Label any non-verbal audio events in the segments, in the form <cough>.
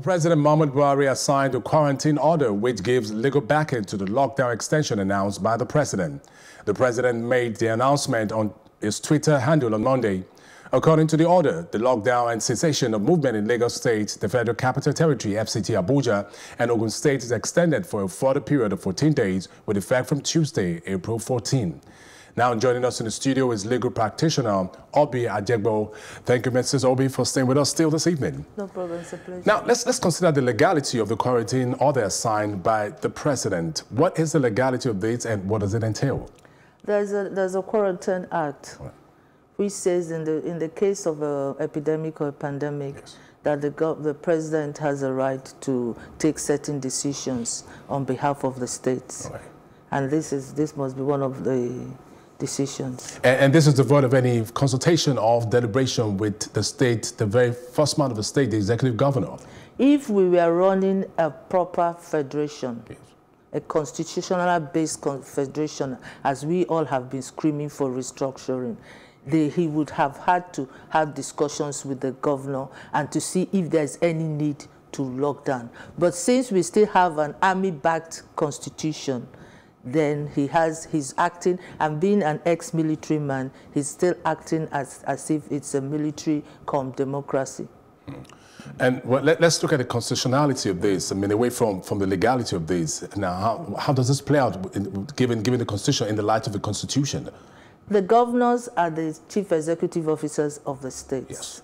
President Muhammadu Buhari has signed a quarantine order which gives legal backing to the lockdown extension announced by the president. The president made the announcement on his Twitter handle on Monday. According to the order, the lockdown and cessation of movement in Lagos State, the Federal Capital Territory, FCT Abuja, and Ogun State is extended for a further period of 14 days with effect from Tuesday, April 14. Now joining us in the studio is legal practitioner Obi Ajegbo. Thank you, Mrs. Obi, for staying with us still this evening. No problem, it's a pleasure. Now let's let's consider the legality of the quarantine order signed by the president. What is the legality of this, and what does it entail? There's a there's a quarantine act, which says in the in the case of an epidemic or a pandemic. Yes. That the, the president has a right to take certain decisions on behalf of the states. Right. And this is this must be one of the decisions. And, and, this is the vote of any consultation of deliberation with the state, the very first man of the state, the executive governor. If we were running a proper federation, yes. a constitutional based federation, as we all have been screaming for restructuring, they, he would have had to have discussions with the governor and to see if there's any need to lock down. But since we still have an army-backed constitution, then he has he's acting and being an ex-military man he's still acting as as if it's a military cum democracy. Hmm. And well, let, us look at the constitutionality of this i mean away from from the legality of this. Now how, how does this play out in, given given the constitution in the light of the constitution? The governors are the chief executive officers of the states yes.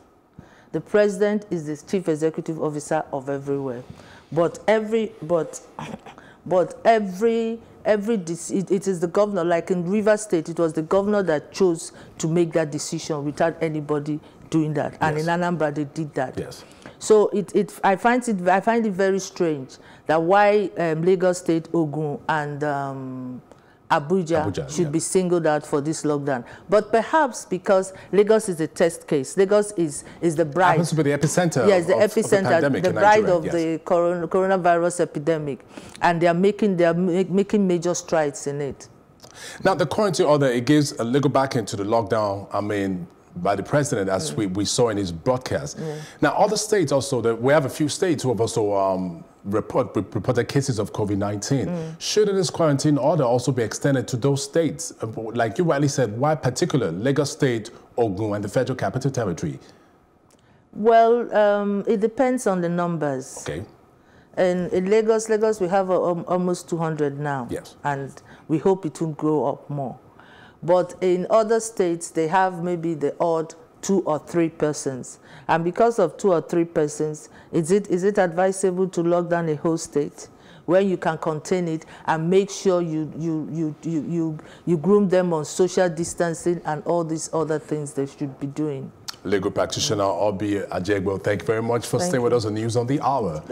The president is the chief executive officer of everywhere. But every but <coughs> but every every it, it is the governor like in river state it was the governor that chose to make that decision without anybody doing that. Yes. and in anambra they did that. Yes. So it, it i find it i find it very strange that why um, lagos state ogun and um, Abuja, Abuja should yeah. be singled out for this lockdown. But perhaps because Lagos is a test case, Lagos is, is the bride. Happens to be the epicenter Yes, the of, epicenter, of the, the bride of yes. the coron coronavirus epidemic. And they are making, they are making major strides in it. Now, the quarantine order, it gives a little back into the lockdown. I mean, by the president, as mm. we, we saw in his broadcast. Mm. Now, other states also, that we have a few states who have also um, report, reported cases of COVID-19. Mm. Should this quarantine order also be extended to those states? Like you rightly said, why particular Lagos State, Ogun, and the Federal Capital Territory? Well, um, it depends on the numbers. Okay. And in Lagos, Lagos, we have a, um, almost 200 now. Yes. And we hope it will grow up more. But in other states, they have maybe the odd two or three persons. And because of two or three persons, is it, is it advisable to lock down a whole state? where you can contain it and make sure you, you, you, you, you, you groom them on social distancing and all these other things they should be doing. Legal practitioner Obi Ajegbo, thank you very much for thank staying you. with us on News on the Hour.